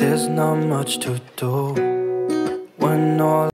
There's not much to do when all